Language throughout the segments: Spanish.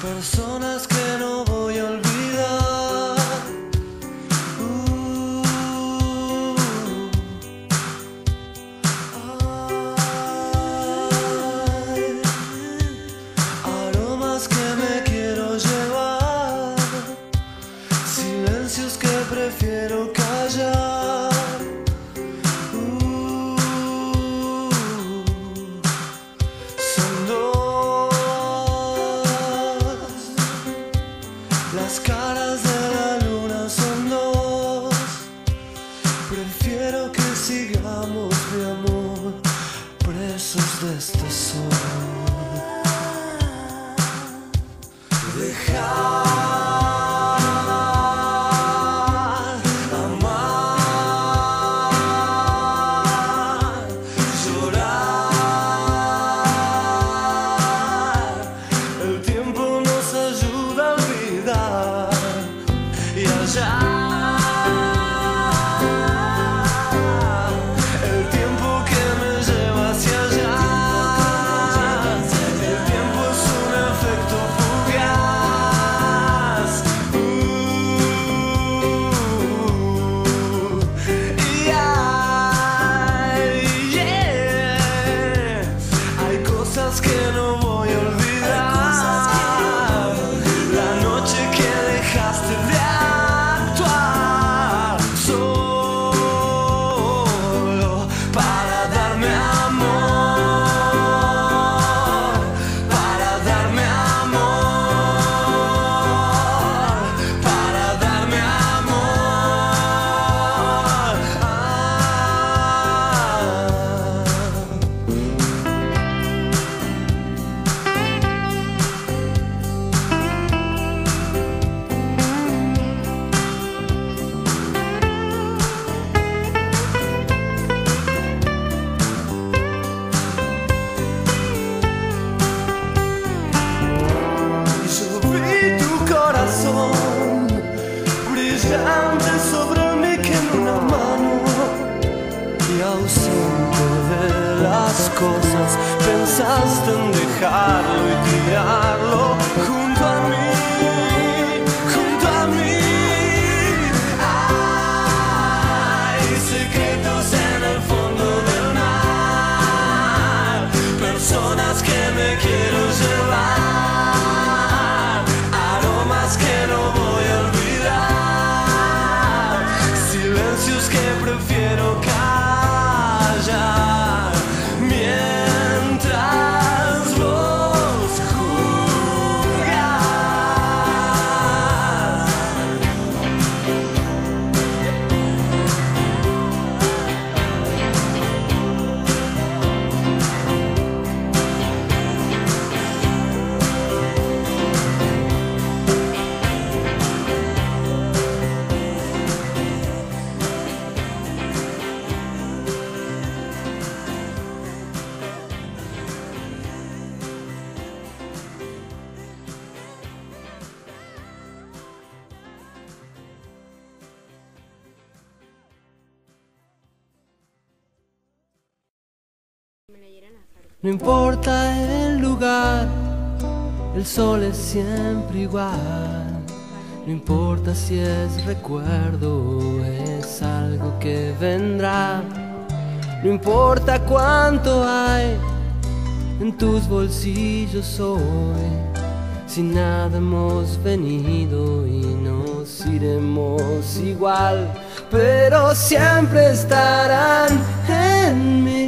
personas que no voy a olvidar. Las caras de la luna son dos. Prefiero que sigamos, mi amor, presos de este sol. cause y ausente de las cosas, pensaste en dejarlo y tirarlo junto. No importa el lugar, el sol es siempre igual. No importa si es recuerdo es algo que vendrá. No importa cuánto hay en tus bolsillos hoy. Si nada hemos venido y nos iremos igual, pero siempre estarán en mí.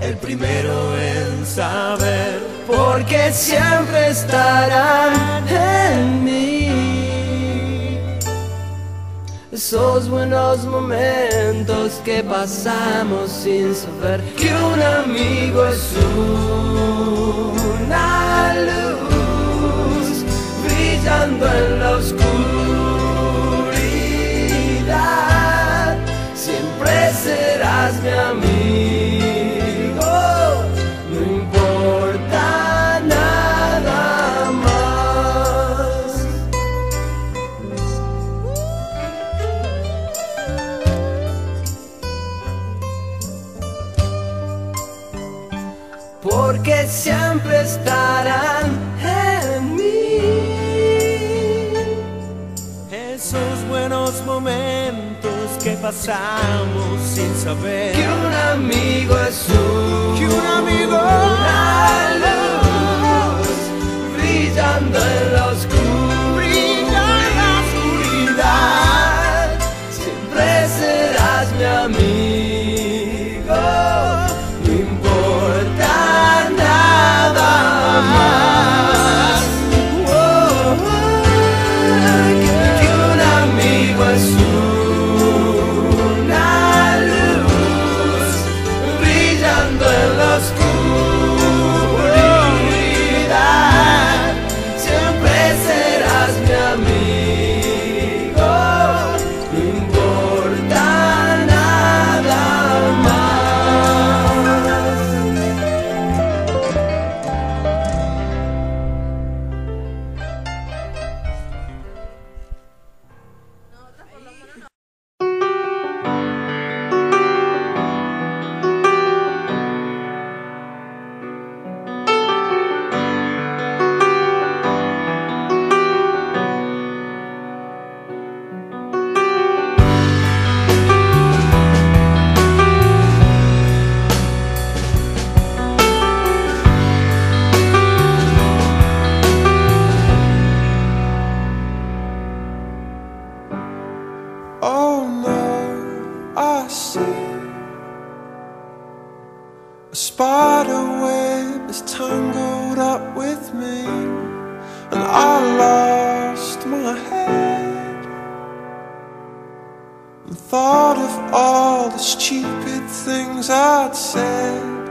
el primero en saber, porque siempre estarán en mí. Esos buenos momentos que pasamos sin saber que un amigo es una luz brillando en la oscuridad. Siempre estarán en mí. esos buenos momentos que pasamos sin saber. Que un amigo es un, Que un amigo- una luz brillando en la oscuridad. A spider web is tangled up with me, and I lost my head and thought of all the stupid things I'd said.